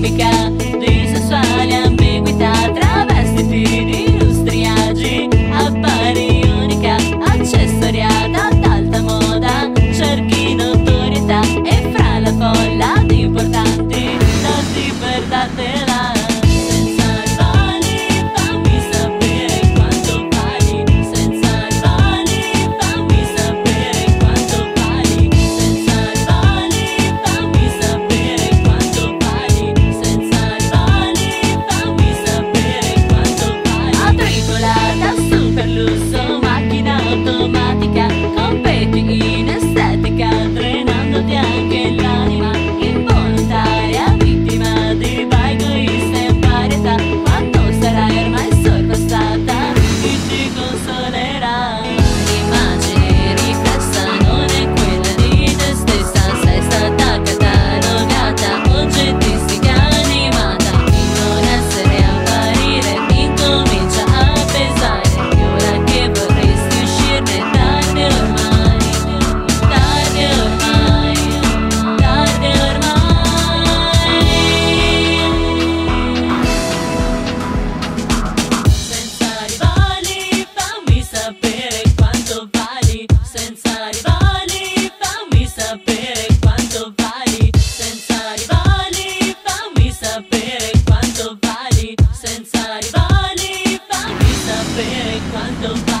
baby, those